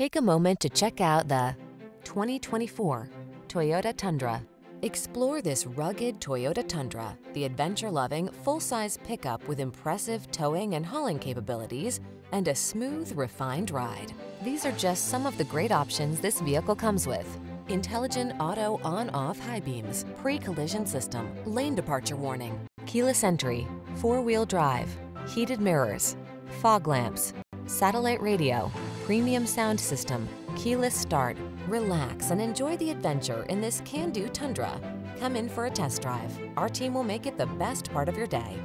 Take a moment to check out the 2024 Toyota Tundra. Explore this rugged Toyota Tundra, the adventure-loving, full-size pickup with impressive towing and hauling capabilities and a smooth, refined ride. These are just some of the great options this vehicle comes with. Intelligent auto on-off high beams, pre-collision system, lane departure warning, keyless entry, four-wheel drive, heated mirrors, fog lamps, satellite radio, premium sound system, keyless start. Relax and enjoy the adventure in this can-do Tundra. Come in for a test drive. Our team will make it the best part of your day.